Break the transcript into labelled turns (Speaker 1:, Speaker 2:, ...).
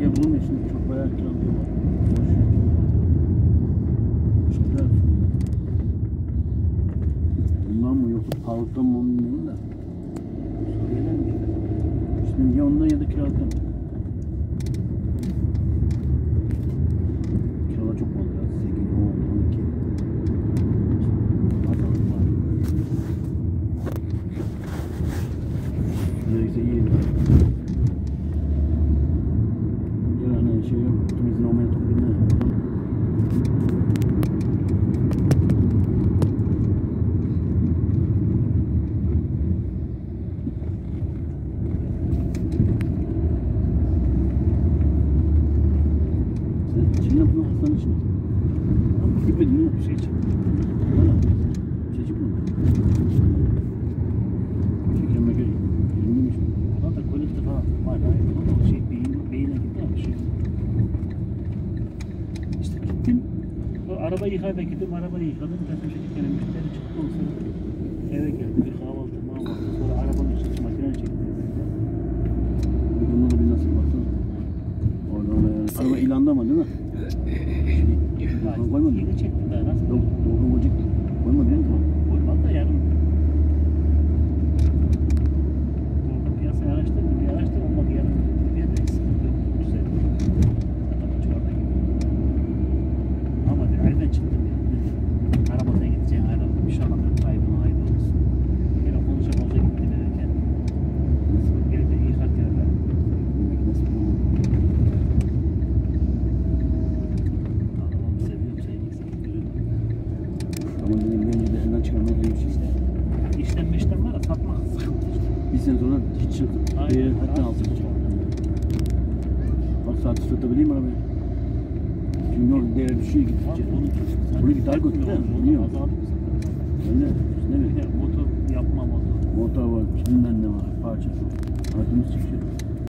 Speaker 1: bölge bulunmuyor şimdi çok bayağı. Boş. Şeyler. Bundan mı yoksa pahalıdan mı bilmiyorum da. Şimdi ya ondan ya da kiralıktan. Kiralar çok pahalı ya. 8, 10, 12. Pazarlık var. Neyse iyi. Yani şey yok. Otomizin olmaya toplayın. Sen şimdi bunu hastanın içine. Ama gitmedin mi? Bir şey için. Valla. Bir şey çıkmadı. Şeker meker yerindeymiş. Ulan da kolektif ha. Var ya. O şey beyin, beyine gitti ya. Şey. İşte gittim. O arabayı yıkayıp gittim. Arabayı yıkadım. Zaten çocukların müşteri çıktı. Ondan sonra eve geldim. Bir kahvaltı mahvaltı. Sonra arabanın içine makine çektim. Da bir nasıl baksana. Oradan. Araba ilanda ama değil mi? Şey, Yok, koymadın.
Speaker 2: Yeni çektim daha nasıl?
Speaker 1: Yok,
Speaker 2: Ama
Speaker 1: dedim bir önce de elden çıkarmaya gelmiş işte.
Speaker 2: İşten meşten var ya satmak sıkıntı işte.
Speaker 1: Bir sene sonra hiç çıktı. Değeri hatta altı çıktı. Bak saati sürtebileyim mi arabayı? Çünkü o değer düşüyor gittikçe.
Speaker 2: Abi
Speaker 1: Bunu bir daha götür de,
Speaker 2: zaten?
Speaker 1: Öyle. Ne
Speaker 2: de motor yapma motor.
Speaker 1: Motor var, bilmem ne var, parçası var. Aklımız çıkıyor.